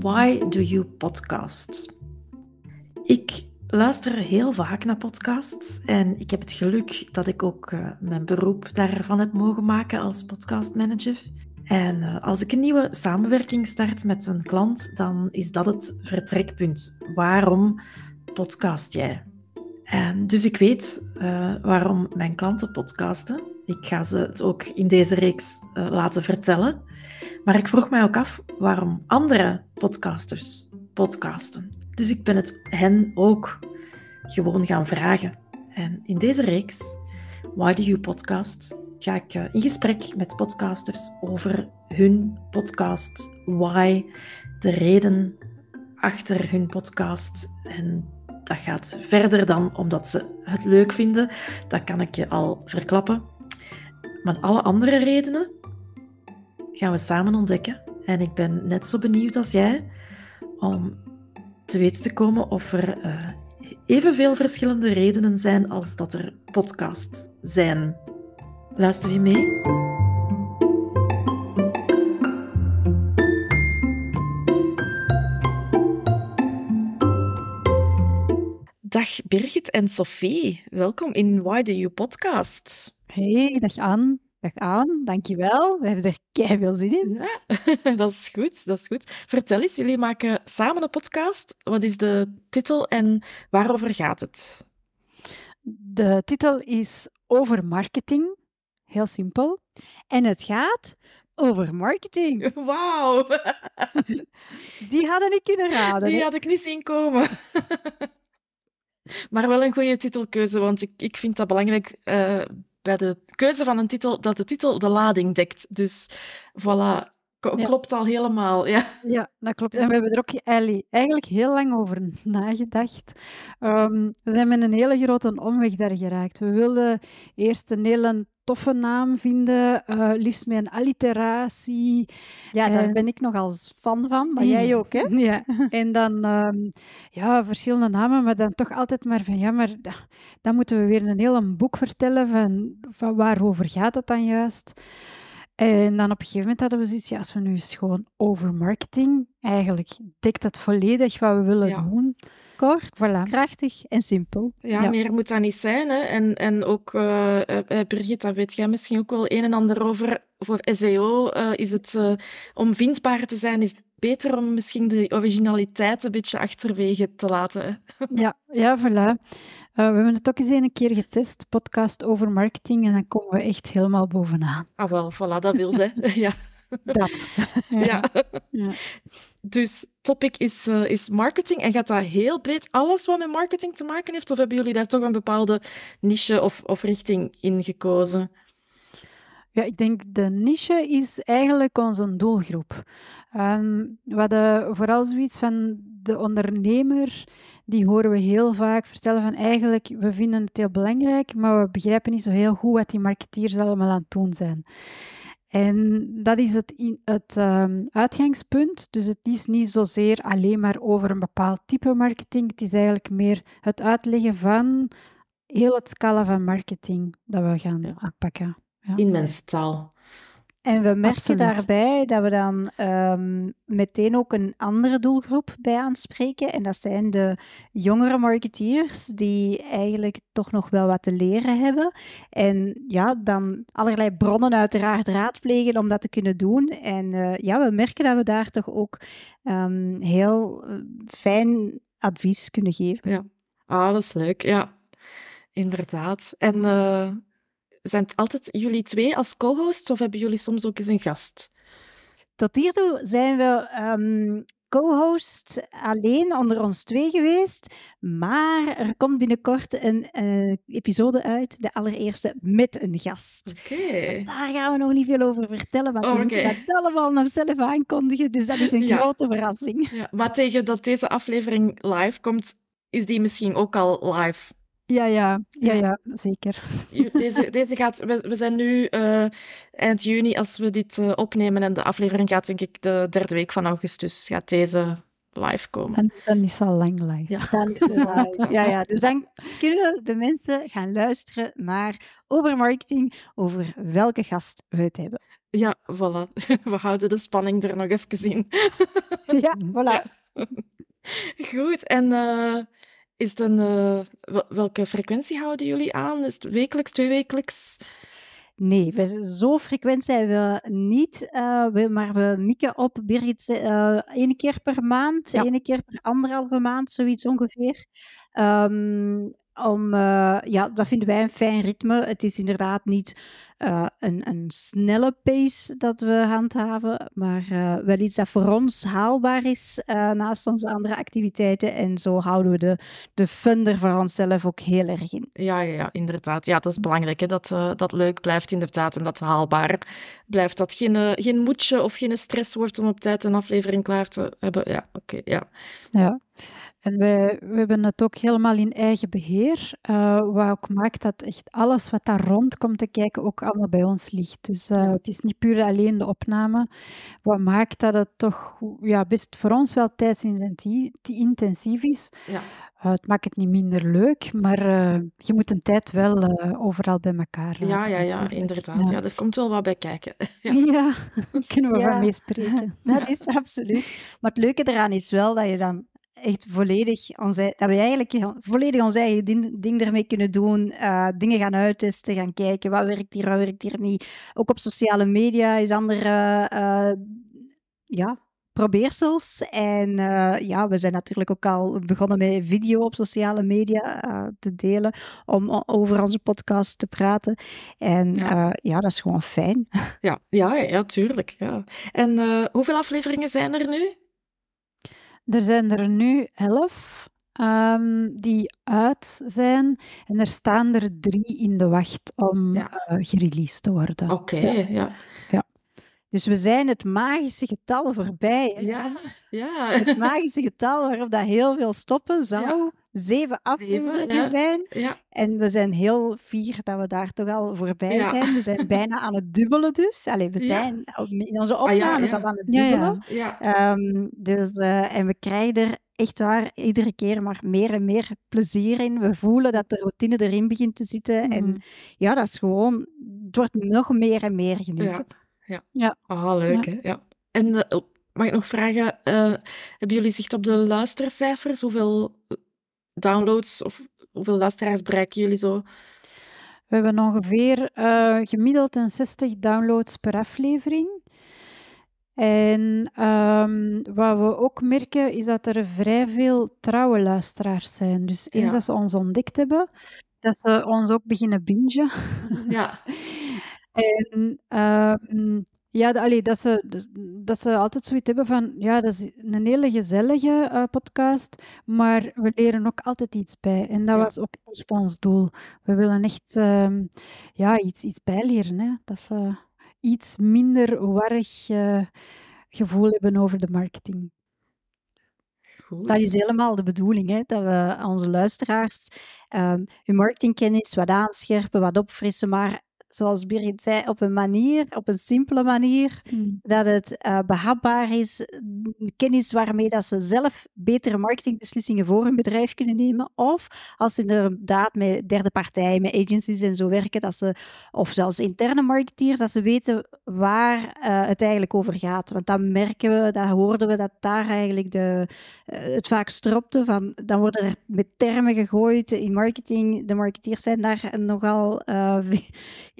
Why Do You Podcast? Ik luister heel vaak naar podcasts en ik heb het geluk dat ik ook uh, mijn beroep daarvan heb mogen maken als podcastmanager. En uh, als ik een nieuwe samenwerking start met een klant, dan is dat het vertrekpunt. Waarom podcast jij? En dus ik weet uh, waarom mijn klanten podcasten. Ik ga ze het ook in deze reeks laten vertellen. Maar ik vroeg mij ook af waarom andere podcasters podcasten. Dus ik ben het hen ook gewoon gaan vragen. En in deze reeks, Why Do You Podcast, ga ik eh, in gesprek met podcasters over hun podcast, why, de reden achter hun podcast. En dat gaat verder dan omdat ze het leuk vinden. Dat kan ik je al verklappen. Maar alle andere redenen gaan we samen ontdekken. En ik ben net zo benieuwd als jij om te weten te komen of er uh, evenveel verschillende redenen zijn als dat er podcasts zijn. Luister je mee? Dag Birgit en Sophie, welkom in Why Do You podcast. Hey, dag Anne. Dag aan, dankjewel. We hebben er kei veel zin in. Ja, dat is goed, dat is goed. Vertel eens, jullie maken samen een podcast. Wat is de titel en waarover gaat het? De titel is Over Marketing. Heel simpel. En het gaat over marketing. Wauw. Die hadden ik kunnen raden. Die had ik niet zien komen. Maar wel een goede titelkeuze, want ik, ik vind dat belangrijk uh, bij de keuze van een titel dat de titel de lading dekt. Dus voilà, klopt al helemaal. Ja. ja, dat klopt. En we hebben er ook eigenlijk heel lang over nagedacht. Um, we zijn met een hele grote omweg daar geraakt. We wilden eerst een hele toffe naam vinden, uh, liefst met een alliteratie. Ja, daar uh, ben ik nogal fan van, maar jij ook, hè? Ja, en dan um, ja, verschillende namen, maar dan toch altijd maar van, ja, maar dan moeten we weer een heel boek vertellen van, van waarover gaat het dan juist. En dan op een gegeven moment hadden we zoiets, ja, als we nu eens gewoon over marketing, eigenlijk dekt dat volledig wat we willen ja. doen. Kort, voilà. krachtig en simpel. Ja, ja, meer moet dat niet zijn. Hè. En, en ook, uh, uh, Birgit, daar weet jij misschien ook wel een en ander over. Voor SEO uh, is het, om vindbaar te zijn, is het beter om misschien de originaliteit een beetje achterwege te laten. ja, ja, voilà. we hebben het ook eens een keer getest, podcast over marketing, en dan komen we echt helemaal bovenaan. Ah wel, voilà, dat wilde. ja. Dat. ja. ja. Dus topic is, uh, is marketing. En gaat dat heel breed alles wat met marketing te maken heeft? Of hebben jullie daar toch een bepaalde niche of, of richting in gekozen? Ja, ik denk de niche is eigenlijk onze doelgroep. Um, we hadden vooral zoiets van de ondernemer, die horen we heel vaak vertellen van eigenlijk, we vinden het heel belangrijk, maar we begrijpen niet zo heel goed wat die marketeers allemaal aan het doen zijn. En dat is het, het um, uitgangspunt. Dus het is niet zozeer alleen maar over een bepaald type marketing. Het is eigenlijk meer het uitleggen van heel het scala van marketing dat we gaan ja. aanpakken. Ja. In mensentaal. En we merken daarbij dat we dan um, meteen ook een andere doelgroep bij aanspreken. En dat zijn de jongere marketeers die eigenlijk toch nog wel wat te leren hebben. En ja, dan allerlei bronnen uiteraard raadplegen om dat te kunnen doen. En uh, ja, we merken dat we daar toch ook um, heel uh, fijn advies kunnen geven. Ja, ah, dat is leuk. Ja, inderdaad. En... Uh zijn het altijd jullie twee als co-hosts of hebben jullie soms ook eens een gast? Tot hiertoe zijn we um, co-host alleen onder ons twee geweest. Maar er komt binnenkort een uh, episode uit, de allereerste met een gast. Oké. Daar gaan we nog niet veel over vertellen, want oh, we okay. moeten dat allemaal nog zelf aankondigen. Dus dat is een ja. grote verrassing. Ja, maar tegen dat deze aflevering live komt, is die misschien ook al live ja, ja, ja, ja, zeker. Deze, deze gaat, we, we zijn nu uh, eind juni als we dit uh, opnemen en de aflevering gaat denk ik de derde week van augustus gaat deze live komen. En dan is al lang live. Ja, dan is het live. Ja, ja, dus dan kunnen de mensen gaan luisteren naar over marketing, over welke gast we het hebben. Ja, voilà. We houden de spanning er nog even in. Ja, voilà. Goed, en uh, is een, uh, welke frequentie houden jullie aan? Is het wekelijks, tweewekelijks? Nee, we, zo frequent zijn we niet, uh, we, maar we mikken op, Birgit, uh, één keer per maand, ja. één keer per anderhalve maand, zoiets ongeveer. Um, om, uh, ja, dat vinden wij een fijn ritme. Het is inderdaad niet uh, een, een snelle pace dat we handhaven, maar uh, wel iets dat voor ons haalbaar is naast onze andere activiteiten. En zo houden we de, de fun er voor onszelf ook heel erg in. Ja, ja, ja inderdaad. Ja, dat is belangrijk, hè? Dat, dat leuk blijft inderdaad en dat haalbaar blijft. Dat geen, geen moedje of geen stress wordt om op tijd een aflevering klaar te hebben. Ja, oké, okay, ja. Ja. En wij, we hebben het ook helemaal in eigen beheer, uh, wat ook maakt dat echt alles wat daar rond komt te kijken ook allemaal bij ons ligt. Dus uh, het is niet puur alleen de opname, wat maakt dat het toch ja, best voor ons wel tijdsintensief is. Ja. Uh, het maakt het niet minder leuk, maar je moet een tijd wel overal bij elkaar Ja, ja, ja, inderdaad. Ja. ja. er komt wel wat bij kijken. ja, ja kunnen we ja. van meespreken. Dat is absoluut. Maar het leuke eraan is wel dat je dan echt volledig ons, dat we eigenlijk volledig ons eigen ding, ding ermee kunnen doen. Uh, dingen gaan uittesten, gaan kijken wat werkt hier, wat werkt hier niet. Ook op sociale media is andere uh, ja, probeersels. En uh, ja, we zijn natuurlijk ook al begonnen met video op sociale media te delen om over onze podcast te praten. En ja, ja dat is gewoon fijn. Ja, ja, ja tuurlijk. Ja. En hoeveel afleveringen zijn er nu? Er zijn er nu elf um, die uit zijn en er staan er drie in de wacht om ja. uh, gereleased te worden. Oké, okay, ja. ja. Dus we zijn het magische getal voorbij. Hè? Ja, ja. Het magische getal waarop dat heel veel stoppen zou ja. Zeven afleveringen ja. zijn. Ja. En we zijn heel fier dat we daar toch al voorbij ja. zijn. We zijn bijna aan het dubbelen dus. Allee, we zijn in onze opnames al aan het dubbelen. Ja, um, dus, uh, en we krijgen er echt waar iedere keer maar meer en meer plezier in. We voelen dat de routine erin begint te zitten. Mm. En ja, dat is gewoon... Het wordt nog meer en meer genieten. Ja. Ja. Oh, leuk, hè? Ja. En uh, mag ik nog vragen, uh, hebben jullie zicht op de luistercijfers? Hoeveel downloads of hoeveel luisteraars bereiken jullie zo? We hebben ongeveer uh, gemiddeld een 60 downloads per aflevering. En um, wat we ook merken is dat er vrij veel trouwe luisteraars zijn. Dus eens ja. dat ze ons ontdekt hebben, dat ze ons ook beginnen bingen. Ja. En um, ja, de, allee, dat, ze, dat ze altijd zoiets hebben van, ja, dat is een hele gezellige uh, podcast, maar we leren ook altijd iets bij. En dat ja. was ook echt ons doel. We willen echt um, ja, iets, iets bijleren, hè. dat ze iets minder warrig uh, gevoel hebben over de marketing. Goed. Dat is helemaal de bedoeling, hè? dat we onze luisteraars um, hun marketingkennis wat aanscherpen, wat opfrissen, maar zoals Birgit zei, op een manier, op een simpele manier, mm. dat het uh, behapbaar is, kennis waarmee dat ze zelf betere marketingbeslissingen voor hun bedrijf kunnen nemen, of als ze inderdaad met derde partijen, met agencies en zo werken, dat ze, of zelfs interne marketeers, dat ze weten waar uh, het eigenlijk over gaat. Want dan merken we, dat hoorden we, dat daar eigenlijk de, uh, het vaak stropte van, dan worden er met termen gegooid in marketing, de marketeers zijn daar nogal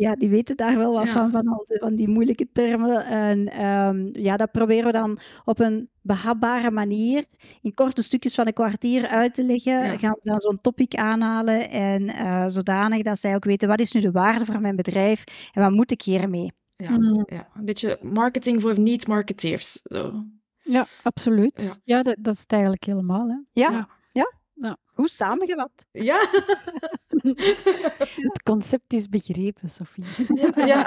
ja, die weten daar wel wat ja. van, van, al die, van die moeilijke termen. En um, ja, dat proberen we dan op een behapbare manier, in korte stukjes van een kwartier uit te leggen. Ja. Gaan we dan zo'n topic aanhalen en uh, zodanig dat zij ook weten, wat is nu de waarde van mijn bedrijf en wat moet ik hiermee? Ja, mm. ja. een beetje marketing voor niet-marketeers. Zo. Ja, absoluut. Ja, ja dat, dat, is het eigenlijk helemaal. Hè? Ja. ja. ja. Goed samengevat. Ja. Het concept is begrepen, Sophie. Ja, ja.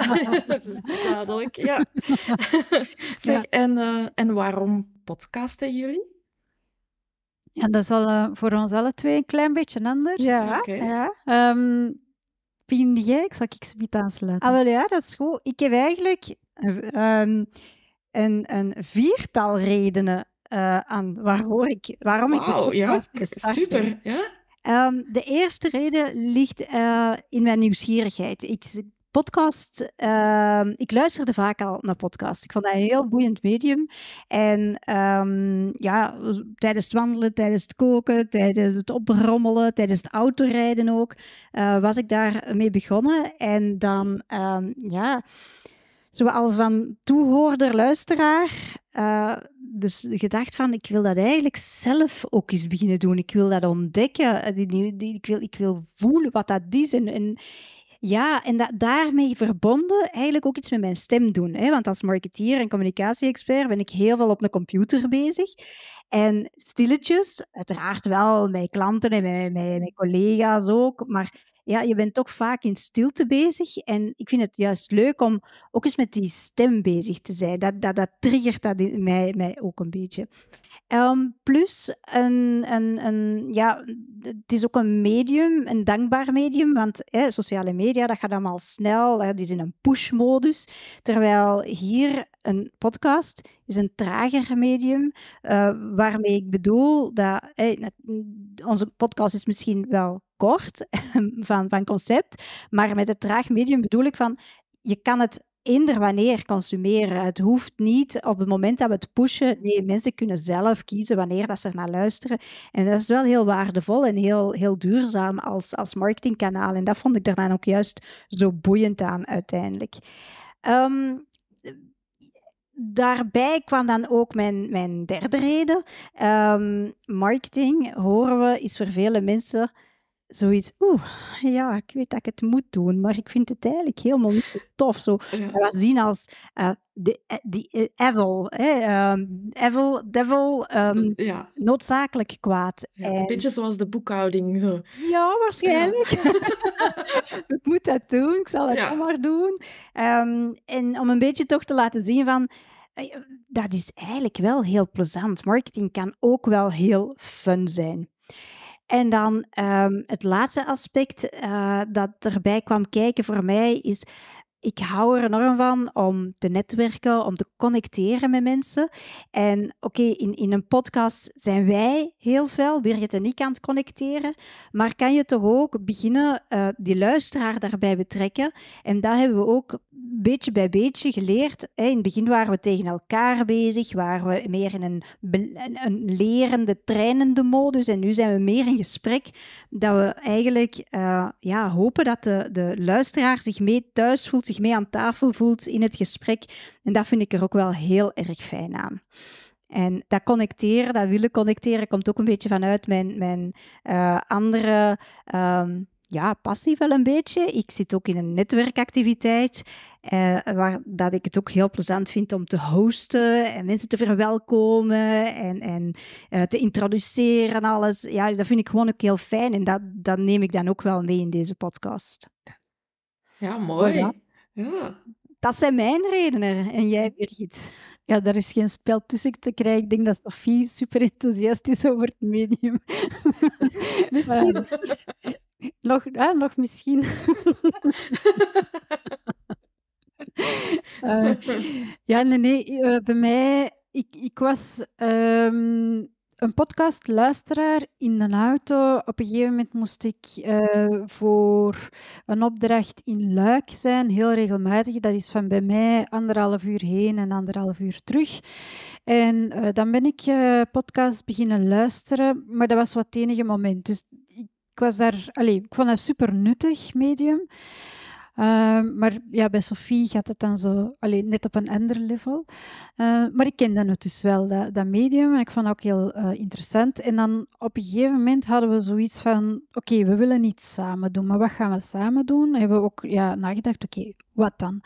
dat is duidelijk. Ja. Zeg, ja. En, uh, en waarom podcasten jullie? Ja, dat is al uh, voor ons alle twee een klein beetje anders. Ja. Okay. ja. Um, vind jij? Ik zal ik ze aansluiten. Ah, wel ja, dat is goed. Ik heb eigenlijk um, een, een viertal redenen uh, aan waarom ik, waarom wow, ik ja, super. Ja? Um, de eerste reden ligt uh, in mijn nieuwsgierigheid. Ik, podcast, uh, ik luisterde vaak al naar podcast. Ik vond dat een heel boeiend medium. En um, ja, tijdens het wandelen, tijdens het koken, tijdens het oprommelen, tijdens het autorijden ook, uh, was ik daarmee begonnen. En dan, ja, zoals van toehoorder, luisteraar, uh, dus gedacht van, ik wil dat eigenlijk zelf ook eens beginnen doen. Ik wil dat ontdekken. Die, ik, wil, ik wil voelen wat dat is. En, en ja, en dat, daarmee verbonden eigenlijk ook iets met mijn stem doen. Hè? Want als marketeer en communicatie-expert ben ik heel veel op een computer bezig. En stilletjes, uiteraard wel met klanten en met, collega's ook, maar ja, je bent toch vaak in stilte bezig. En ik vind het juist leuk om ook eens met die stem bezig te zijn. Dat, dat, dat triggert dat mij, mij ook een beetje. Ehm, plus, een, een, een, ja, het is ook een medium, een dankbaar medium, want hè, sociale media, dat gaat allemaal snel, hè, die is in een push-modus. Terwijl hier een podcast is een trager medium, uh, waarmee ik bedoel dat onze podcast is misschien wel kort van, van concept, maar met het traag medium bedoel ik van je kan het eender wanneer consumeren. Het hoeft niet op het moment dat we het pushen. Nee, mensen kunnen zelf kiezen wanneer dat ze naar luisteren. En dat is wel heel waardevol en heel, heel duurzaam als, als marketingkanaal. En dat vond ik dan ook juist zo boeiend aan uiteindelijk. Um, daarbij kwam dan ook mijn, mijn derde reden. Um, marketing, horen we, is voor vele mensen zoiets, oeh, ja, ik weet dat ik het moet doen, maar ik vind het eigenlijk helemaal niet tof. Zo, ja. was zien als uh, de, die uh, evil, um, evil, devil, um, ja. noodzakelijk kwaad. Ja, en... Een beetje zoals de boekhouding. Zo. Ja, waarschijnlijk. ik moet dat doen, ik zal het ja. maar doen. Um, en om een beetje toch te laten zien van, dat is eigenlijk wel heel plezant. Marketing kan ook wel heel fun zijn. En dan um, het laatste aspect uh, dat erbij kwam kijken voor mij is ik hou er enorm van om te netwerken, om te connecteren met mensen. En oké, in, in een podcast zijn wij heel veel, Birgit en ik, aan het connecteren. Maar kan je toch ook beginnen uh, die luisteraar daarbij betrekken? En dat hebben we ook beetje bij beetje geleerd. In het begin waren we tegen elkaar bezig, waren we meer in een, een lerende, trainende modus. En nu zijn we meer in gesprek dat we eigenlijk uh, ja, hopen dat de, de luisteraar zich mee thuis voelt, zich mee aan tafel voelt in het gesprek. En dat vind ik er ook wel heel erg fijn aan. En dat connecteren, dat willen connecteren, komt ook een beetje vanuit mijn, mijn uh, andere um, ja, passie wel een beetje. Ik zit ook in een netwerkactiviteit, uh, waar dat ik het ook heel plezant vind om te hosten en mensen te verwelkomen en, en uh, te introduceren en alles. Ja, dat vind ik gewoon ook heel fijn en dat, dat neem ik dan ook wel mee in deze podcast. Ja, mooi. Ja. Ja. Dat zijn mijn redenen. En jij, Birgit? Ja, daar is geen spel tussen te krijgen. Ik denk dat Sophie super enthousiast is over het medium. misschien. Nog, ah, nog misschien. uh, ja, nee. Uh, bij mij, ik, ik was um, een podcastluisteraar in een auto. Op een gegeven moment moest ik uh, voor een opdracht in Luik zijn, heel regelmatig. Dat is van bij mij anderhalf uur heen en anderhalf uur terug. En dan ben ik podcast beginnen luisteren, maar dat was wat enige moment. Dus ik, was daar, allez, ik vond dat super nuttig medium. Uh, maar ja, bij Sophie gaat het dan zo alleen net op een ander level. Uh, maar ik kende het dus wel, dat, medium. En ik vond het ook heel uh, interessant. En dan op een gegeven moment hadden we zoiets van: oké, we willen iets samen doen, maar wat gaan we samen doen? En hebben we ook ja, nagedacht: oké, wat dan?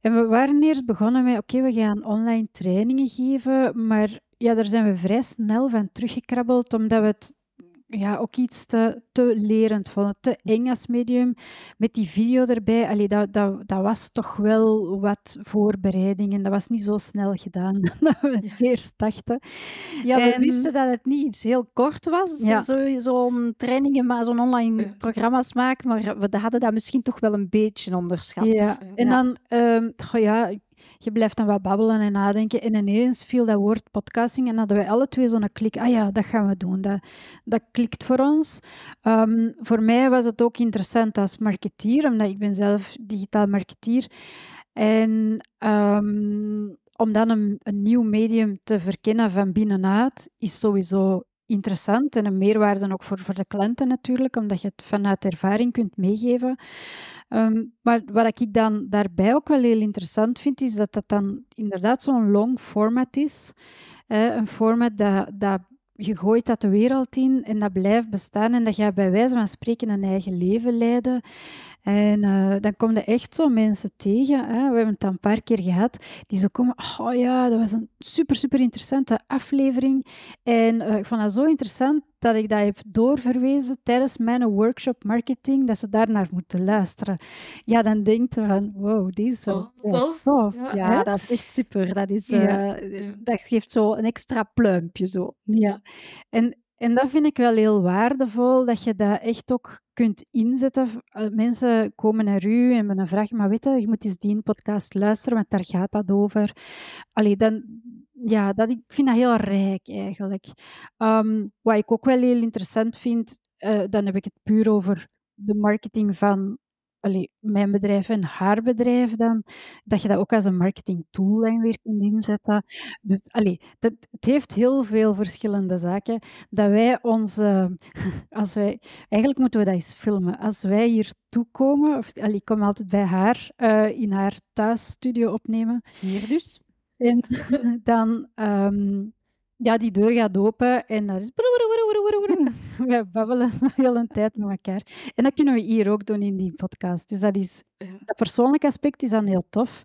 En we waren eerst begonnen met: oké, we gaan online trainingen geven. Maar ja, daar zijn we vrij snel van teruggekrabbeld, omdat we het ja, ook iets te, te lerend vonden. Te eng als medium. Met die video erbij, allee, dat, dat, dat was toch wel wat voorbereiding. En dat was niet zo snel gedaan dat we ja. eerst dachten. Ja, we en... wisten dat het niet iets heel kort was. Ja. Zo'n zo trainingen, maar zo'n online programma's maken. Maar we hadden dat misschien toch wel een beetje onderschat. Ja. En dan, um, ja, je blijft dan wat babbelen en nadenken. En ineens viel dat woord podcasting en hadden wij alle twee zo'n klik. Ah ja, dat gaan we doen. Dat, dat klikt voor ons. Um, voor mij was het ook interessant als marketeer, omdat ik ben zelf digitaal marketeer. En um, om dan een, een nieuw medium te verkennen van binnenuit, is sowieso interessant en een meerwaarde ook voor, voor de klanten natuurlijk, omdat je het vanuit ervaring kunt meegeven. Ehm, maar wat ik dan daarbij ook wel heel interessant vind, is dat dat dan inderdaad zo'n long format is. een format dat, dat je gooit dat de wereld in en dat blijft bestaan en dat je bij wijze van spreken een eigen leven leiden. En uh, dan kom je echt zo mensen tegen. Hè? We hebben het een paar keer gehad. Die zo komen, oh ja, dat was een super, super interessante aflevering. En uh, ik vond dat zo interessant dat ik dat heb doorverwezen tijdens mijn workshop marketing, dat ze daar naar moeten luisteren. Ja, dan denkt je van, wow, die is zo oh, Ja, ja dat is echt super. Dat, is, uh, dat geeft zo een extra pluimpje. Zo. Ja, en en dat vind ik wel heel waardevol, dat je dat echt ook kunt inzetten. Eh, mensen komen naar u en een vraag, maar weet je, je moet eens die podcast luisteren, want daar gaat dat over. Allee, dan, ja, dat, ik vind dat heel rijk eigenlijk. Um, wat ik ook wel heel interessant vind, uh, dan heb ik het puur over de marketing van allee, mijn bedrijf en haar bedrijf dan, dat je dat ook als een marketing tool dan weer kunt inzetten. Dus allee, dat, het heeft heel veel verschillende zaken. Dat wij onze, als wij, eigenlijk moeten we dat eens filmen. Als wij hier toekomen, of allee, ik kom altijd bij haar uh, in haar thuisstudio opnemen. Hier dus. En dan um, ja, die deur gaat open en daar is... We babbelen heel een tijd met elkaar. En dat kunnen we hier ook doen in die podcast. Dus dat is... Dat persoonlijke aspect is dan heel tof.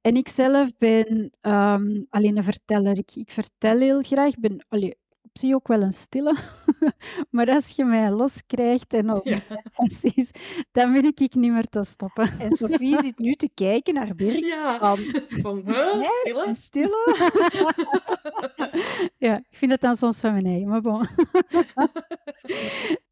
En ik zelf ben um, alleen een verteller. Ik, ik vertel heel graag. Ik ben allee, zie ook wel een stille. maar als je mij loskrijgt en op ja. precies, dan weet ik niet meer te stoppen. En Sophie zit nu te kijken naar Birk. Ja, van, van huh? stille? stille? ja, ik vind het dan soms van mijn eigen, maar bon.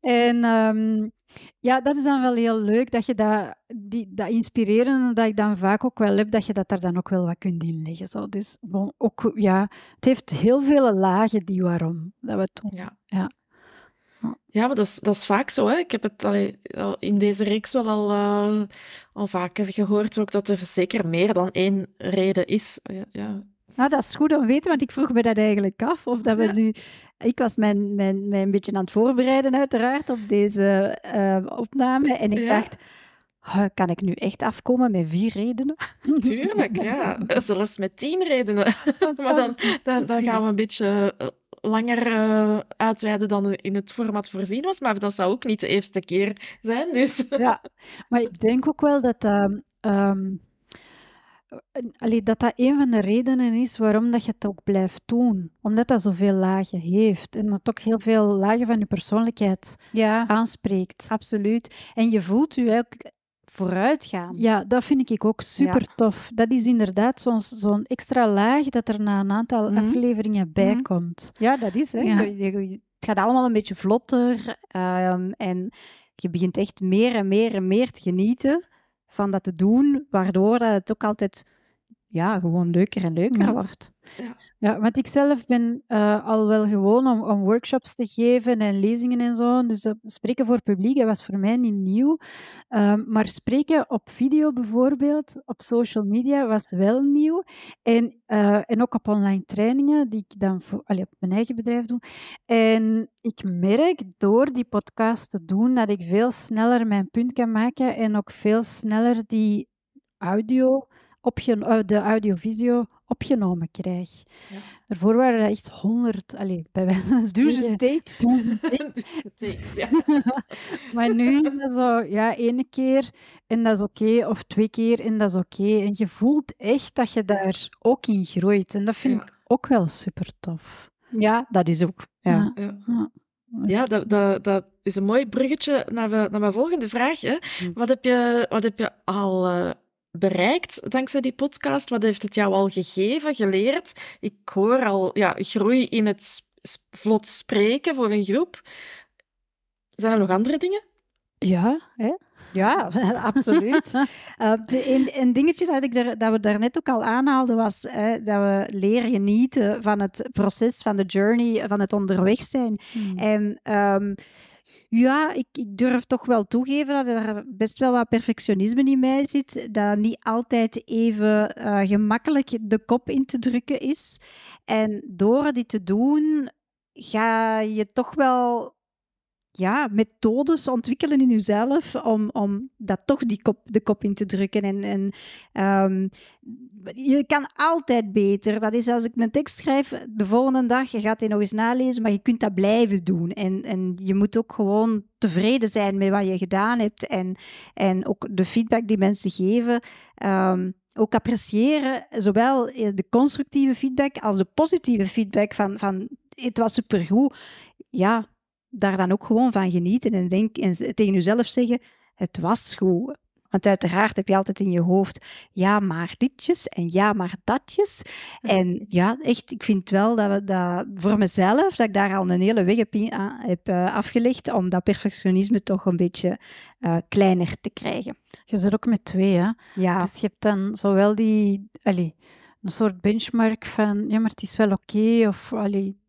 en um, ja, dat is dan wel heel leuk, dat je dat, die, dat inspireren, dat ik dan vaak ook wel heb, dat je dat daar dan ook wel wat kunt inleggen. Zo. Dus bon, ook, ja, het heeft heel veel lagen, die waarom, dat we doen. Ja. ja. Ja, maar dat is, dat is vaak zo. Hè. Ik heb het allee, in deze reeks wel al, uh, al vaker gehoord, ook dat er zeker meer dan één reden is. Ja, ja. Nou, dat is goed om te weten, want ik vroeg me dat eigenlijk af. Of dat we nu... Ik was mijn, mijn, mijn een beetje aan het voorbereiden, uiteraard, op deze uh, opname. En ik dacht, kan ik nu echt afkomen met vier redenen? Tuurlijk, ja. Zelfs met tien redenen. maar dan, dan, dan, gaan we een beetje eh, langer uh, uitweiden dan in het format voorzien was. Maar dat zou ook niet de eerste keer zijn. Dus. Ja, maar ik denk ook wel dat... Um, Allee, dat dat een van de redenen is waarom dat je het ook blijft doen. Omdat dat zoveel lagen heeft. En dat ook heel veel lagen van je persoonlijkheid ja, aanspreekt. Absoluut. En je voelt je ook vooruit gaan. Ja, dat vind ik ook super tof. Dat is inderdaad zo'n zo'n extra laag dat er na een aantal mhm. afleveringen bij mhm. komt. Ja, dat is. Hè. het gaat allemaal een beetje vlotter. Um, en je begint echt meer en meer en meer te genieten van dat te doen, waardoor dat het ook altijd ja, gewoon leuker en leuker wordt. Ja. ja, want ik zelf ben uh, al wel gewoon om, om, workshops te geven en lezingen en zo. Dus uh, spreken voor publiek, was voor mij niet nieuw. Uh, maar spreken op video bijvoorbeeld, op social media, was wel nieuw. En, eh, en ook op online trainingen, die ik dan voor, op mijn eigen bedrijf doe. En ik merk door die podcast te doen dat ik veel sneller mijn punt kan maken en ook veel sneller die audio opge eh, de audio-visio opgenomen krijg. Ja. Daarvoor waren er echt honderd, allez, bij wijze van duizend takes. Duizend takes, ja. maar nu is dat zo, ja, ene keer en dat is oké, of twee keer en dat is oké. En je voelt echt dat je daar ook in groeit. En dat vind ik ook wel super tof. Ja, dat is ook. Ja, ja. ja. dat, dat, dat is een mooi bruggetje naar, naar mijn volgende vraag. Hè. Hm. Wat, heb je, wat heb je al uh, bereikt dankzij die podcast? Wat heeft het jou al gegeven, geleerd? Ik hoor al ja, groei in het vlot spreken voor een groep. Zijn er nog andere dingen? Ja, hè? Ja, absoluut. uh, de, een, dingetje dat, ik er, dat we daarnet ook al aanhaalden was dat we leren genieten van het proces, van de journey, van het onderweg zijn. Hmm. En um, ja, ik, ik, durf toch wel toegeven dat er best wel wat perfectionisme in mij zit. Dat niet altijd even uh, gemakkelijk de kop in te drukken is. En door dit te doen, ga je toch wel ja, methodes ontwikkelen in jezelf om, om dat toch die kop, de kop in te drukken. En, en um, je kan altijd beter. Dat is als ik een tekst schrijf, de volgende dag, je gaat die nog eens nalezen, maar je kunt dat blijven doen. En, en je moet ook gewoon tevreden zijn met wat je gedaan hebt. En, en ook de feedback die mensen geven. Um, ook appreciëren, zowel de constructieve feedback als de positieve feedback van, van het was supergoed. Ja, daar dan ook gewoon van genieten en, denk, en tegen jezelf zeggen, het was goed. Want uiteraard heb je altijd in je hoofd ja, maar ditjes en ja, maar datjes. En ja, echt, ik vind wel dat we dat voor mezelf, dat ik daar al een hele weg heb, heb uh, afgelegd om dat perfectionisme toch een beetje uh, kleiner te krijgen. Je zit ook met twee, hè? Ja. Dus je hebt dan zowel die, allee, een soort benchmark van, ja, maar het is wel oké, of allee,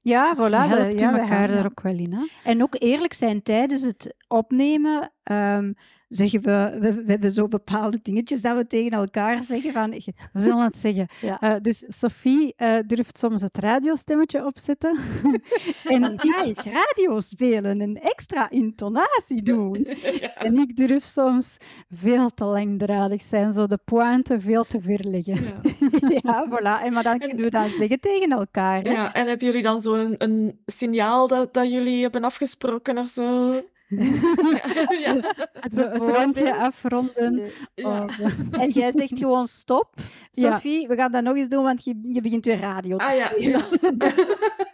ja, dus voilà. We, ja, elkaar er ook wel in. Hè? En ook eerlijk zijn tijdens het opnemen. Um, zeggen we, we, hebben zo bepaalde dingetjes dat we tegen elkaar zeggen. Van, we zullen het zeggen. Ja. Uh, dus Sophie uh, durft soms het radiostemmetje opzetten. en dan ga ik radio spelen, een extra intonatie doen. En ik durf soms veel te langdradig zijn, zo de pointe veel te ver leggen. Ja, ja voilà. En, maar dan kunnen we dat zeggen tegen elkaar. Ja, en hebben jullie dan zo'n een, een signaal dat, dat jullie hebben afgesproken of zo? ja. Het, het rondje afronden. Ja. Oh. En jij zegt gewoon stop. Sophie, we gaan dat nog eens doen, want je, je begint weer radio te ah, spelen. Ja,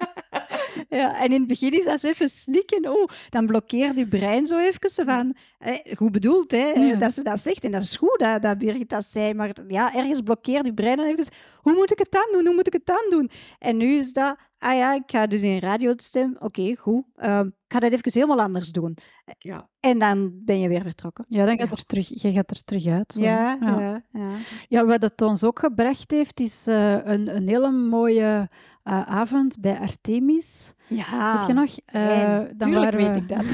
en in het begin is dat zo even slikken. Oh, dan blokkeert je brein zo even van... Eh, goed bedoeld, hè, dat ze dat zegt. En dat is goed dat, dat Birgit dat zei. Maar ja, ergens blokkeert je brein dan even... Hoe moet ik het dan doen? Hoe moet ik het dan doen? En nu is dat... Ah ja, ik ga doen in radiostem. Oké, goed. Um, ik ga dat even helemaal anders doen. Ja. En dan ben je weer vertrokken. Ja, dan gaat er terug, je gaat er terug uit. Ja, ja, ja. ja. ja wat het ons ook gebracht heeft, is uh, een, een hele mooie uh, avond bij Artemis. Ja. Weet je nog? Uh, dan waren weet we, ik dat.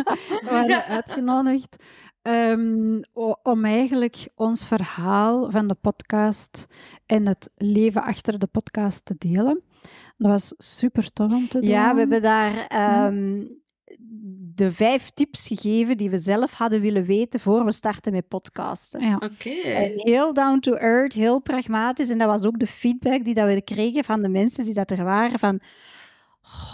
we waren uitgenodigd um, om eigenlijk ons verhaal van de podcast en het leven achter de podcast te delen. Dat was super tof om te doen. Ja, we hebben daar um, de vijf tips gegeven die we zelf hadden willen weten voor we starten met podcasten. Ja. Oké. Heel down to earth, heel pragmatisch. En dat was ook de feedback die dat we kregen van de mensen die dat er waren. Van,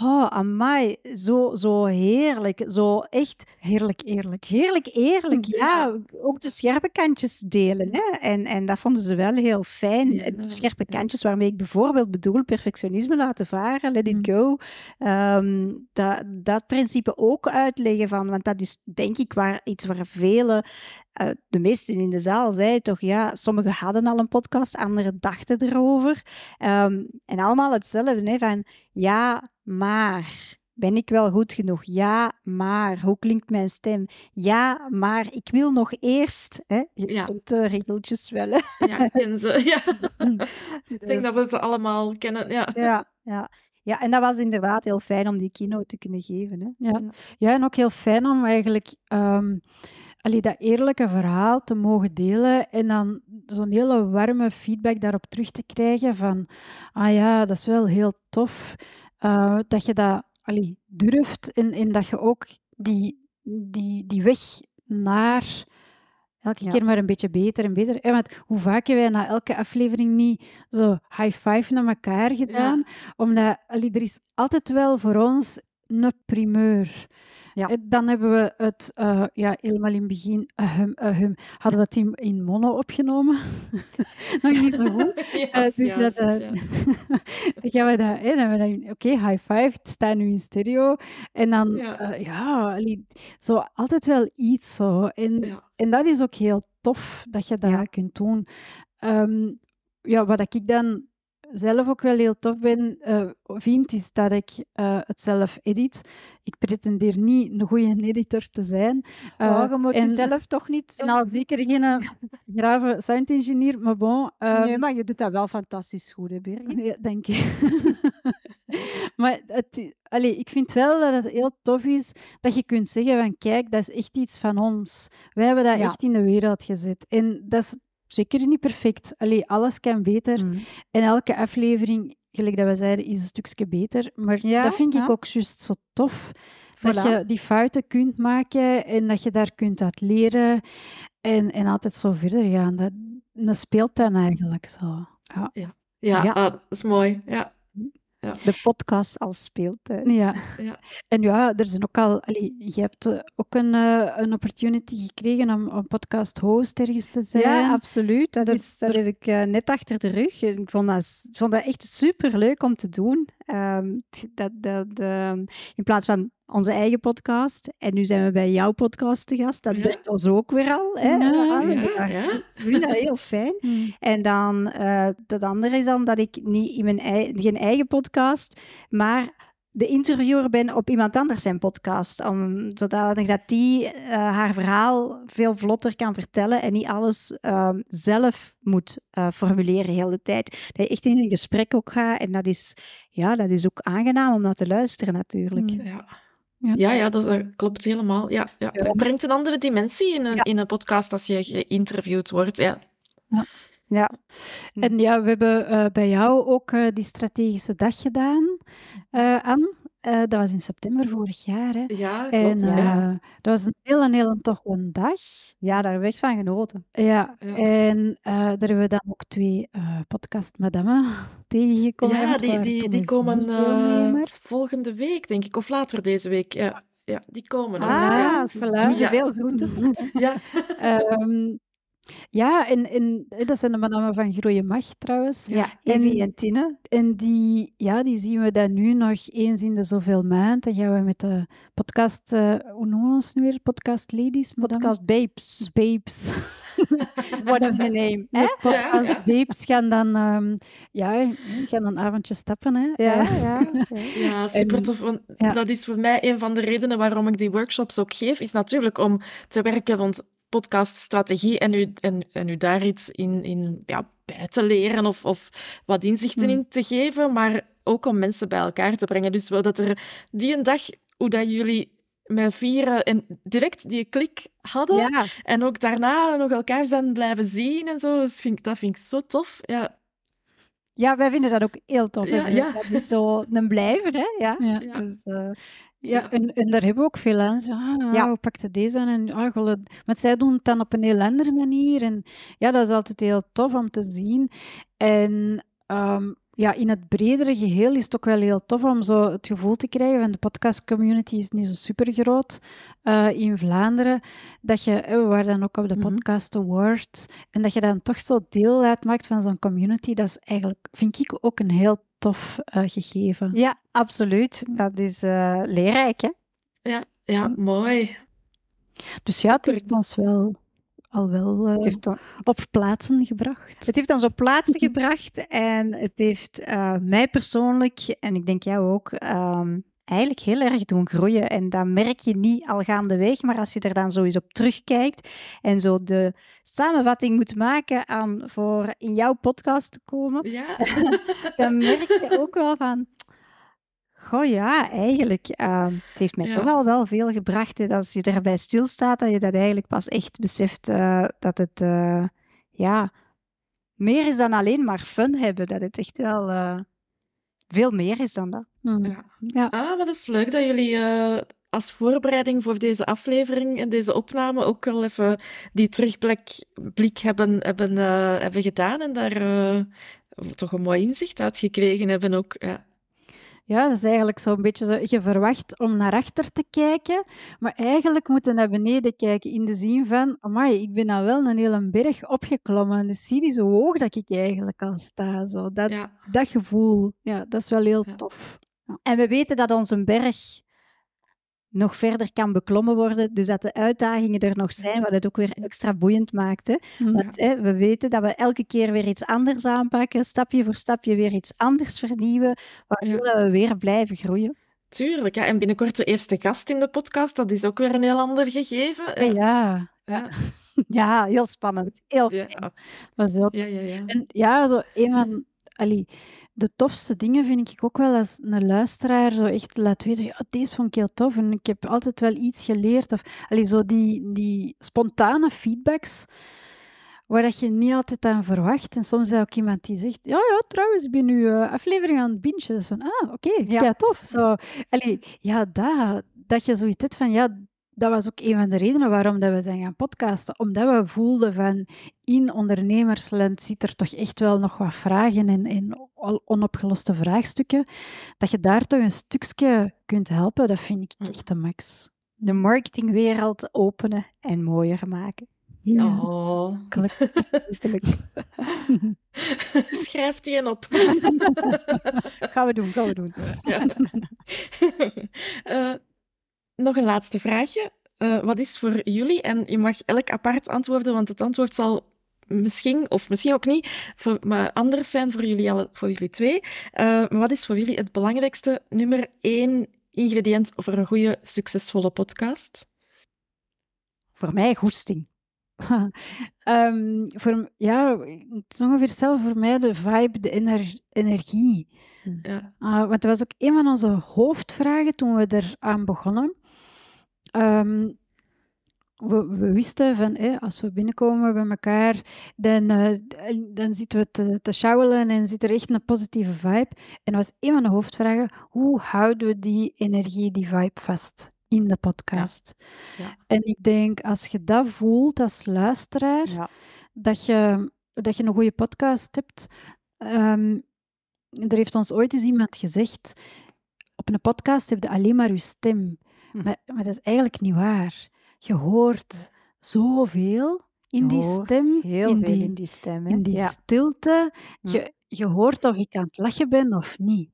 Oh, amai, zo, zo heerlijk. Zo echt... Heerlijk eerlijk. Heerlijk eerlijk, ja. Ook de scherpe kantjes delen. Hè? En, en dat vonden ze wel heel fijn. Ja. De scherpe kantjes waarmee ik bijvoorbeeld bedoel perfectionisme laten varen, let it mm. go. Um, dat, dat principe ook uitleggen van, want dat is denk ik waar, iets waar velen uh, de meesten in de zaal zeiden toch, ja, sommigen hadden al een podcast, anderen dachten erover. Um, en allemaal hetzelfde, hè, van ja, maar ben ik wel goed genoeg? Ja, maar hoe klinkt mijn stem? Ja, maar ik wil nog eerst. Hè? Ja. De regeltjes wel. Ja, ken ze. Ja. Ik denk dat we ze allemaal kennen. Ja. ja, ja. Ja, en dat was inderdaad heel fijn om die keynote te kunnen geven. Hè? Ja. ja, en ook heel fijn om eigenlijk um, allee, dat eerlijke verhaal te mogen delen en dan zo'n hele warme feedback daarop terug te krijgen van ah ja, dat is wel heel tof. Uh, dat je dat allee, durft en, en dat je ook die, die, die weg naar elke keer maar een beetje beter en beter. En want hoe vaak hebben wij na elke aflevering niet zo high five naar elkaar gedaan? Omdat allee, er is altijd wel voor ons een primeur. Ja. Eh, dan hebben we het uh, ja, helemaal in het begin, ahem, hadden we het in, in mono opgenomen. Nog niet zo goed. yes, dus yes, dat, ja. dan gaan we dat, oké, okay, high five, het staat nu in stereo. En dan, ja, ja zo altijd wel iets zo. En, ja. en dat is ook heel tof dat je dat kunt doen. Um, ja, wat ik dan zelf ook wel heel tof ben, uh, vind, is dat ik uh, het zelf edit. Ik pretendeer niet een goede editor te zijn. Uh, oh, je moet en, jezelf toch niet... En al zeker geen grave sound engineer, maar bon... Um, nee, maar je doet dat wel fantastisch goed, hè, Birgit? Ja, denk je. maar het, allez, ik vind wel dat het heel tof is dat je kunt zeggen van kijk, dat is echt iets van ons. Wij hebben dat echt in de wereld gezet. En dat is zeker niet perfect. Allee, alles kan beter. Mm. En elke aflevering, gelijk dat we zeiden, is een stukje beter. Maar dat vind ik ook juist zo tof. Dat je die fouten kunt maken en dat je daar kunt uit leren. En, en altijd zo verder gaan. Dat, speelt dan eigenlijk zo. Ja, ja. ja, ja. Ah, dat is mooi. Ja. Ja. De podcast als speeltuin. Ja. ja. En ja, er zijn ook al... Allee, je hebt eh, ook een, uh, een opportunity gekregen om, om podcast host ergens te zijn. Ja, absoluut. Dat, is, dat heb ik uh, net achter de rug. Ik vond dat, vond dat echt super leuk om te doen. Um, dat, dat, um, in plaats van onze eigen podcast. En nu zijn we bij jouw podcast te gast. Dat ja. ons ook weer al. Hè? Ja, ja, ja. Ik vind dat heel fijn. Hmm. En dan, uh, dat andere is dan dat ik niet in mijn eigen, geen eigen podcast, maar de interviewer ben op iemand anders zijn podcast. Om, zodat dat die uh, haar verhaal veel vlotter kan vertellen en niet alles uh, zelf moet uh, formuleren de hele tijd. Dat je echt in een gesprek ook gaat. En dat is, ja, dat is ook aangenaam om naar te luisteren natuurlijk. Hmm. Ja. Ja, ja, ja dat, klopt helemaal. Ja, ja. Het brengt een andere dimensie in een, in een podcast als je geïnterviewd wordt. Ja. ja. Ja. En ja, we hebben uh, bij jou ook uh, die strategische dag gedaan, uh, Anne. Dat was in september vorig jaar. Hè? Ja, klopt. En, ja. Dat was een heel, heel toffe dag. Ja, daar hebben we echt van genoten. Ja, ja. en daar hebben we dan ook twee podcast madame tegengekomen. Ja, die, die, die komen volgende week, denk ik, of later deze week. Ja, ja die komen. Ah, ja. Doen ze veel groenten. ja. um, ja, en, en dat zijn de mannen van Groeien Macht trouwens. Ja, Evie en, Tine. En die, ja, die zien we dan nu nog eens in de zoveel maanden. Dan gaan we met de podcast, uh, hoe noemen we ons nu weer? Podcast Ladies? Podcast Babes. Babes. What's the name? De podcast ja. Babes gaan dan, um, ja, gaan een avondje stappen. Hè? Ja, ja, ja super tof. Want Dat is voor mij een van de redenen waarom ik die workshops ook geef, is natuurlijk om te werken rond podcaststrategie en u, en, en u daar iets in, in ja, bij te leren of, of wat inzichten hmm. in te geven, maar ook om mensen bij elkaar te brengen. Dus wel dat er die een dag, hoe dat jullie met vieren en direct die klik hadden ja. en ook daarna nog elkaar zijn blijven zien en zo, dus vind, dat vind ik zo tof. Ja. Ja, wij vinden dat ook heel tof. Ja, ja. Dat is zo een blijver, hè? Ja. ja. Dus, uh, ja, En, en daar hebben we ook veel aan. Zo, ah, ja. Pakte deze aan? En, ah, maar zij doen het dan op een heel andere manier. En ja, dat is altijd heel tof om te zien. En um, ja, in het bredere geheel is het ook wel heel tof om zo het gevoel te krijgen van de podcast community is niet zo super groot uh, in Vlaanderen. Dat je, we waren dan ook op de mhm. Podcast Awards, en dat je dan toch zo deel uitmaakt van zo'n community, dat is eigenlijk, vind ik, ook een heel tof uh, gegeven. Ja, absoluut. Dat is uh, leerrijk, hè? Ja, ja, mooi. Dus ja, het heeft ons wel al wel uh, heeft dan, op plaatsen gebracht. Het heeft ons op plaatsen gebracht en het heeft uh, mij persoonlijk, en ik denk jou ook, um, eigenlijk heel erg doen groeien. En dat merk je niet al gaandeweg, maar als je er dan zo eens op terugkijkt en zo de samenvatting moet maken aan voor in jouw podcast te komen, ja. dan merk je ook wel van, Goh ja, eigenlijk. Uh, het heeft mij toch al wel veel gebracht. En als je erbij stilstaat, dat je dat eigenlijk pas echt beseft uh, dat het uh, ja, meer is dan alleen maar fun hebben. Dat het echt wel uh, veel meer is dan dat. Mm. Ja. ja. Ah, maar dat is leuk dat jullie als voorbereiding voor deze aflevering en deze opname ook al even die terugblik hebben, hebben, hebben gedaan en daar toch een mooi inzicht uit gekregen hebben ook. Ja. Ja, dat is eigenlijk zo'n beetje zo. Je verwacht om naar achter te kijken, maar eigenlijk moeten naar beneden kijken in de zin van, amai, ik ben al wel een hele berg opgeklommen. Dus zie je zo hoog dat ik eigenlijk al sta. Zo. Dat, dat gevoel, ja, dat is wel heel tof. Ja. En we weten dat onze berg nog verder kan beklommen worden. Dus dat de uitdagingen er nog zijn, wat het ook weer extra boeiend maakt. Hè? Want hè, we weten dat we elke keer weer iets anders aanpakken, stapje voor stapje weer iets anders vernieuwen, waardoor ja. we weer blijven groeien. Tuurlijk, ja. En binnenkort de eerste gast in de podcast, dat is ook weer een heel ander gegeven. Ja. Ja, ja heel spannend. Heel ja. Dat ja, ja, ja. En ja, zo een van... Allee, de tofste dingen vind ik ook wel als een luisteraar zo echt laat weten, ja, deze vond ik heel tof en ik heb altijd wel iets geleerd. Of allee, zo die, die spontane feedbacks waar dat je niet altijd aan verwacht. En soms is ook iemand die zegt, ja, ja, trouwens, ik ben nu uh, aflevering aan het bingen. Dus van, ah, oké, ja. tof. Zo, allee, ja, dat, dat je zoiets hebt van, ja, dat was ook een van de redenen waarom dat we zijn gaan podcasten. Omdat we voelden van in ondernemersland zit er toch echt wel nog wat vragen en, en onopgeloste vraagstukken. Dat je daar toch een stukje kunt helpen, dat vind ik echt de max. De marketingwereld openen en mooier maken. Ja. Oh. Schrijf die een op. gaan we doen, gaan we doen. Ja. Uh, nog een laatste vraagje. Uh, wat is voor jullie, en je mag elk apart antwoorden, want het antwoord zal misschien, of misschien ook niet, voor, maar anders zijn voor jullie, alle, voor jullie twee. Uh, wat is voor jullie het belangrijkste nummer één ingrediënt voor een goede, succesvolle podcast? Voor mij goesting. um, voor, ja, het is ongeveer hetzelfde voor mij, de vibe, de ener energie. Ja. Uh, want dat was ook een van onze hoofdvragen toen we eraan begonnen. Um, we, we, wisten van als we binnenkomen bij elkaar, dan, uh, dan zitten we te, te sjouwelen en zit er echt een positieve vibe. En dat was een van de hoofdvragen: hoe houden we die energie, die vibe vast in de podcast? Ja. En ik denk, als je dat voelt als luisteraar, ja. dat, je, dat je een goede podcast hebt. Um, er heeft ons ooit eens iemand gezegd: op een podcast heb je alleen maar je stem. Hm. Maar, maar dat is eigenlijk niet waar. Je hoort zoveel in die stem. Heel in veel die, in die stem. In die stilte. Hm. Je, je hoort of ik aan het lachen ben of niet.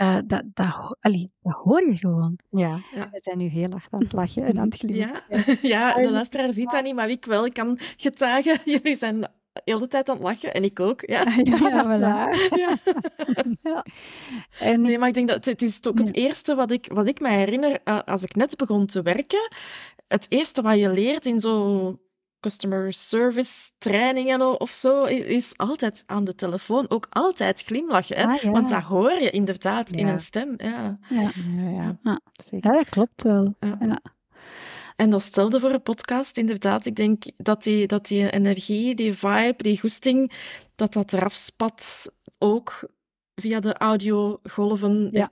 Uh, dat, dat, allee, dat hoor je gewoon. Ja, ja, we zijn nu heel hard aan het lachen en aan het glimmen. Ja, ja de luisteraar ziet dat niet, maar ik wel. Ik kan getuigen, jullie zijn de hele tijd aan het lachen. En ik ook. Ja, ja, dat is waar. Ja. ja. En... Nee, maar ik denk dat het is ook het eerste wat ik, wat ik me herinner als ik net begon te werken het eerste wat je leert in zo'n customer service trainingen of zo, is altijd aan de telefoon ook altijd glimlachen. Hè? Ah, Want dat hoor je inderdaad in een stem. Ja, ja. ja, ja. dat klopt wel. En dat stelde voor een podcast, inderdaad. Ik denk dat die, dat die energie, die vibe, die goesting, dat dat eraf spat ook via de audiogolven. Ja.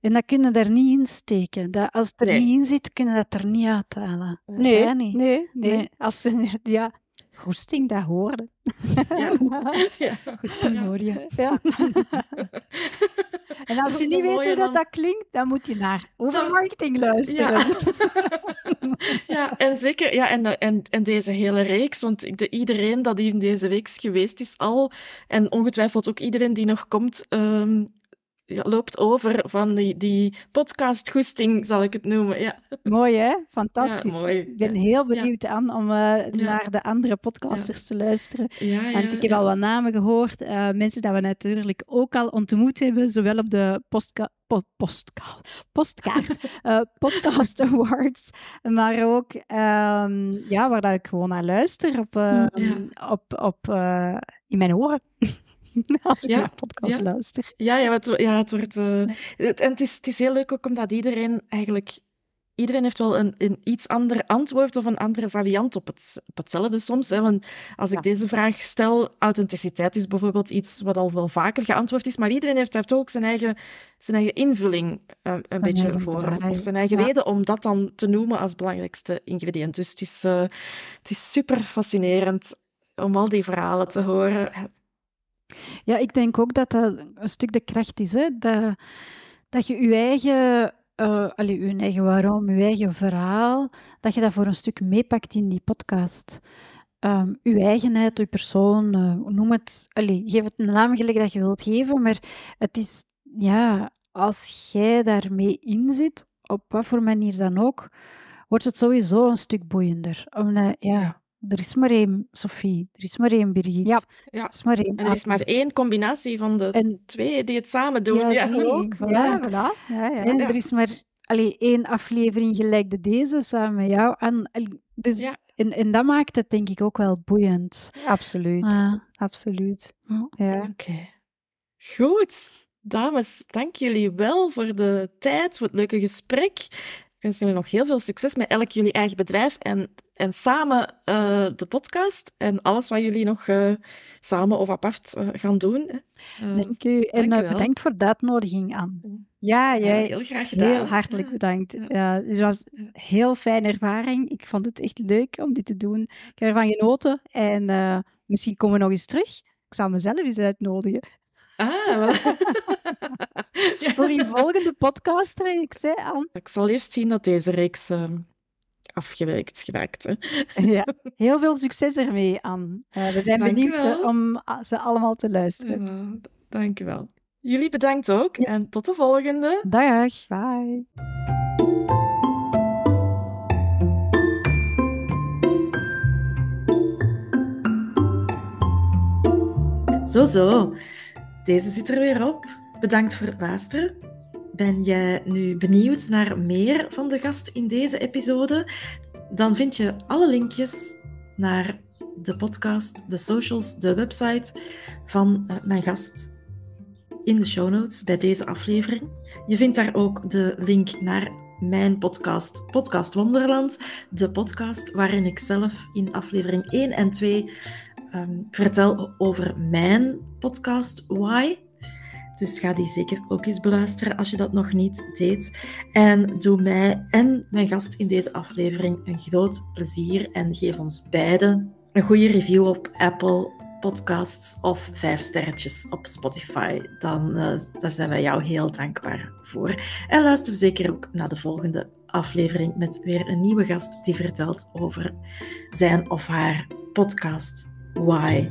En dat kunnen er niet in steken. Dat, als het er niet in zit, kunnen dat er niet uithalen. Nee, nee, nee, nee. Als ze, ja, goesting, dat horen. Ja. ja. Goesting hoor je. Ja. en als je niet weet hoe dat, dat klinkt, dan moet je naar overmarketing luisteren. Ja, ja en zeker. Ja, en, en, en deze hele reeks, want de, iedereen dat in deze week geweest is al, en ongetwijfeld ook iedereen die nog komt, um, loopt over van die, die podcastgoesting, zal ik het noemen. Ja. Mooi, hè? Fantastisch. mooi. Ik ben heel benieuwd aan om uh, naar de andere podcasters te luisteren. Want ik heb al wat namen gehoord. Uh, mensen dat we natuurlijk ook al ontmoet hebben, zowel op de postka po postkaart, uh, podcast awards, maar ook um, ja, waar dat ik gewoon naar luister op, ehm, op, op in mijn oren. als ik ja, naar podcast ja. luister. Ja, ja, het, ja, het wordt... Uh, het, en het is, het is heel leuk ook omdat iedereen eigenlijk... Iedereen heeft wel een, een iets ander antwoord of een andere variant op, het, op hetzelfde soms. Hè? Want als ik deze vraag stel, authenticiteit is bijvoorbeeld iets wat al wel vaker geantwoord is, maar iedereen heeft, heeft ook zijn eigen, zijn eigen invulling uh, een beetje voor. Of, zijn eigen reden om dat dan te noemen als belangrijkste ingrediënt. Dus het is, uh, het is super fascinerend om al die verhalen te horen. Ja, ik denk ook dat dat een stuk de kracht is. Hè? Dat, dat je je eigen, uh, allee, je eigen waarom, je eigen verhaal, dat je dat voor een stuk meepakt in die podcast. Um, uw eigenheid, uw persoon, uh, noem het, allee, geef het een naam gelijk dat je wilt geven, maar het is, ja, als jij daarmee in zit, op wat voor manier dan ook, wordt het sowieso een stuk boeiender. Omdat, ja, er is maar één Sophie, er is maar één Birgit. Ja, ja. Er is maar één en er is maar één combinatie van de en, twee die het samen doen. Ja, ja. ook. Ja, voilà. ja, ja. En er is maar allee, één aflevering gelijk de deze samen met jou. En, dus, en, en dat maakt het denk ik ook wel boeiend. Absoluut, uh, absoluut. Ja. Oké. Goed. Dames, dank jullie wel voor de tijd, voor het leuke gesprek. Ik wens jullie nog heel veel succes met elk jullie eigen bedrijf en, en samen uh, de podcast en alles wat jullie nog uh, samen of apart uh, gaan doen. dank u. En dank u bedankt voor de uitnodiging aan. Ja, jij heel graag gedaan. Heel hartelijk bedankt. Ja. het was een heel fijne ervaring. Ik vond het echt leuk om dit te doen. Ik heb ervan genoten en misschien komen we nog eens terug. Ik zal mezelf eens uitnodigen. Ah, ja. Voor je volgende podcastreeks, hè, Ik zal eerst zien dat deze reeks uh, afgewerkt geraakt. Hè. ja, heel veel succes ermee, Anne. Uh, we zijn benieuwd uh, om ze allemaal te luisteren. Dankjewel. Jullie bedankt ook en tot de volgende. Dag. Bye. Zo, zo. Deze zit er weer op. Bedankt voor het luisteren. Ben jij nu benieuwd naar meer van de gast in deze episode? Dan vind je alle linkjes naar de podcast, de socials, de website van uh, mijn gast in de show notes bij deze aflevering. Je vindt daar ook de link naar mijn podcast, Podcast Wonderland, de podcast waarin ik zelf in aflevering 1 en 2 um, vertel over mijn podcast Why. Dus ga die zeker ook eens beluisteren als je dat nog niet deed. En doe mij en mijn gast in deze aflevering een groot plezier en geef ons beiden een goede review op Apple Podcasts of vijf sterretjes op Spotify. Dan uh, daar zijn wij jou heel dankbaar voor. En luister zeker ook naar de volgende aflevering met weer een nieuwe gast die vertelt over zijn of haar podcast Why?